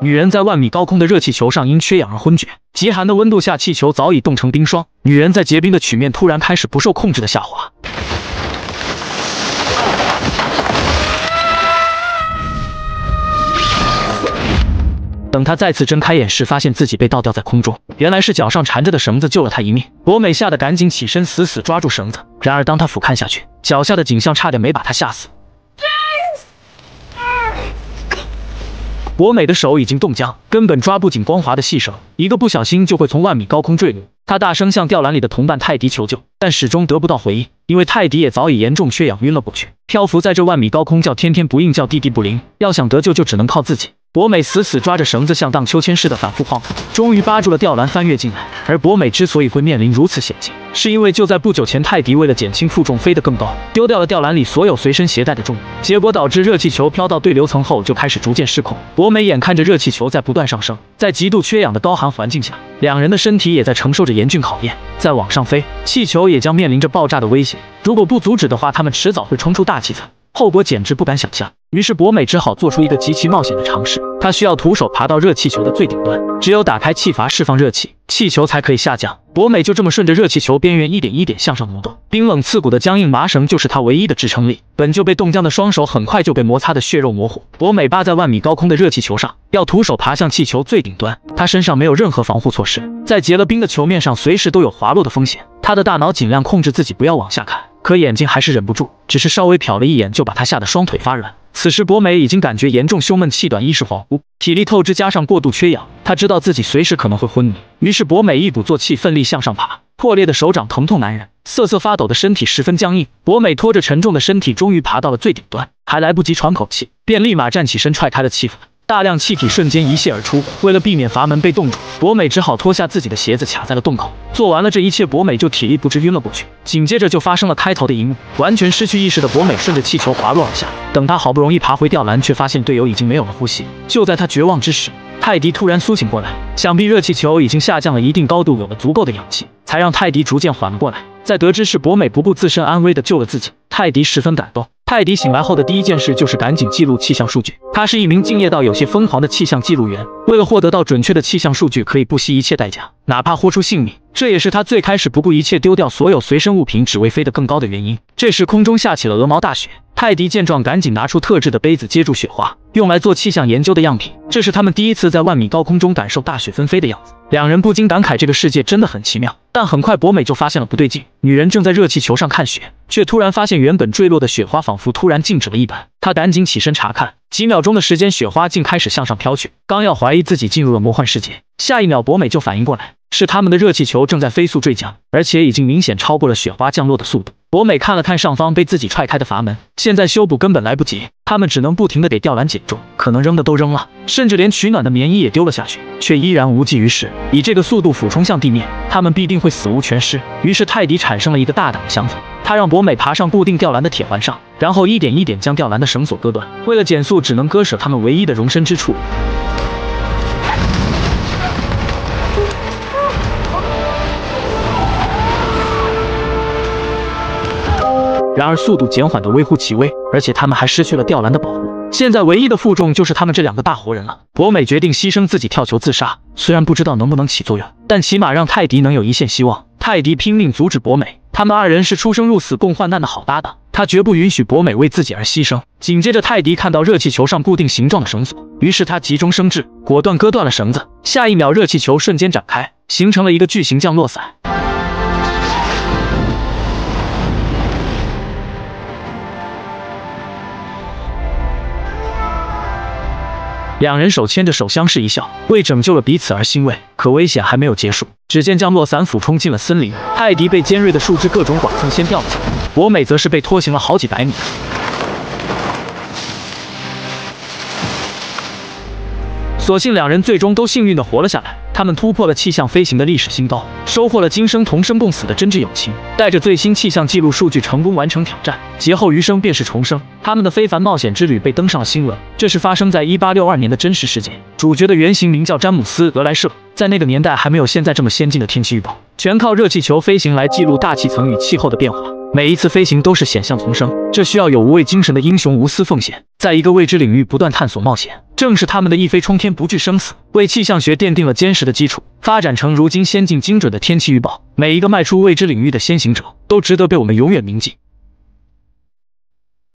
女人在万米高空的热气球上因缺氧而昏厥，极寒的温度下，气球早已冻成冰霜。女人在结冰的曲面突然开始不受控制的下滑。等他再次睁开眼时，发现自己被倒吊在空中，原来是脚上缠着的绳子救了他一命。博美吓得赶紧起身，死死抓住绳子。然而当他俯瞰下去，脚下的景象差点没把他吓死。博美的手已经冻僵，根本抓不紧光滑的细绳，一个不小心就会从万米高空坠落。他大声向吊篮里的同伴泰迪求救，但始终得不到回应，因为泰迪也早已严重缺氧晕了过去，漂浮在这万米高空，叫天天不应，叫地地不灵。要想得救，就只能靠自己。博美死死抓着绳子，像荡秋千似的反复晃动，终于扒住了吊篮，翻越进来。而博美之所以会面临如此险境，是因为就在不久前，泰迪为了减轻负重飞得更高，丢掉了吊篮里所有随身携带的重物，结果导致热气球飘到对流层后就开始逐渐失控。博美眼看着热气球在不断上升，在极度缺氧的高寒环境下，两人的身体也在承受着严峻考验。再往上飞，气球也将面临着爆炸的危险。如果不阻止的话，他们迟早会冲出大气层。后果简直不敢想象，于是博美只好做出一个极其冒险的尝试。他需要徒手爬到热气球的最顶端，只有打开气阀释放热气，气球才可以下降。博美就这么顺着热气球边缘一点一点向上挪动，冰冷刺骨的僵硬麻绳就是他唯一的支撑力。本就被冻僵的双手很快就被摩擦的血肉模糊。博美扒在万米高空的热气球上，要徒手爬向气球最顶端。他身上没有任何防护措施，在结了冰的球面上，随时都有滑落的风险。他的大脑尽量控制自己不要往下看。可眼睛还是忍不住，只是稍微瞟了一眼，就把他吓得双腿发软。此时博美已经感觉严重胸闷气短，意识恍惚，体力透支加上过度缺氧，他知道自己随时可能会昏迷。于是博美一鼓作气，奋力向上爬。破裂的手掌疼痛难忍，瑟瑟发抖的身体十分僵硬。博美拖着沉重的身体，终于爬到了最顶端，还来不及喘口气，便立马站起身踹开了气阀。大量气体瞬间一泻而出，为了避免阀门被冻住，博美只好脱下自己的鞋子卡在了洞口。做完了这一切，博美就体力不支晕了过去。紧接着就发生了开头的一幕，完全失去意识的博美顺着气球滑落而下。等他好不容易爬回吊篮，却发现队友已经没有了呼吸。就在他绝望之时，泰迪突然苏醒过来，想必热气球已经下降了一定高度，有了足够的氧气，才让泰迪逐渐缓了过来。在得知是博美不顾自身安危的救了自己，泰迪十分感动。泰迪醒来后的第一件事就是赶紧记录气象数据。他是一名敬业到有些疯狂的气象记录员，为了获得到准确的气象数据，可以不惜一切代价，哪怕豁出性命。这也是他最开始不顾一切丢掉所有随身物品，只为飞得更高的原因。这时空中下起了鹅毛大雪，泰迪见状赶紧拿出特制的杯子接住雪花，用来做气象研究的样品。这是他们第一次在万米高空中感受大雪纷飞的样子，两人不禁感慨这个世界真的很奇妙。但很快博美就发现了不对劲，女人正在热气球上看雪，却突然发现原本坠落的雪花仿佛突然静止了一般。她赶紧起身查看，几秒钟的时间，雪花竟开始向上飘去。刚要怀疑自己进入了魔幻世界，下一秒博美就反应过来。是他们的热气球正在飞速坠降，而且已经明显超过了雪花降落的速度。博美看了看上方被自己踹开的阀门，现在修补根本来不及，他们只能不停的给吊篮减重，可能扔的都扔了，甚至连取暖的棉衣也丢了下去，却依然无济于事。以这个速度俯冲向地面，他们必定会死无全尸。于是泰迪产生了一个大胆的想法，他让博美爬上固定吊篮的铁环上，然后一点一点将吊篮的绳索割断。为了减速，只能割舍他们唯一的容身之处。然而速度减缓的微乎其微，而且他们还失去了吊篮的保护。现在唯一的负重就是他们这两个大活人了。博美决定牺牲自己跳球自杀，虽然不知道能不能起作用，但起码让泰迪能有一线希望。泰迪拼命阻止博美，他们二人是出生入死、共患难的好搭档，他绝不允许博美为自己而牺牲。紧接着，泰迪看到热气球上固定形状的绳索，于是他急中生智，果断割断了绳子。下一秒，热气球瞬间展开，形成了一个巨型降落伞。两人手牵着手，相视一笑，为拯救了彼此而欣慰。可危险还没有结束，只见降落伞俯冲进了森林，泰迪被尖锐的树枝各种剐蹭，先掉了下来；博美则是被拖行了好几百米。所幸两人最终都幸运的活了下来。他们突破了气象飞行的历史新高，收获了今生同生共死的真挚友情，带着最新气象记录数据成功完成挑战，劫后余生便是重生。他们的非凡冒险之旅被登上了新闻。这是发生在一八六二年的真实事件，主角的原型名叫詹姆斯·格莱舍。在那个年代还没有现在这么先进的天气预报，全靠热气球飞行来记录大气层与气候的变化。每一次飞行都是险象丛生，这需要有无畏精神的英雄无私奉献，在一个未知领域不断探索冒险。正是他们的一飞冲天、不惧生死，为气象学奠定了坚实的基础，发展成如今先进精准的天气预报。每一个迈出未知领域的先行者，都值得被我们永远铭记。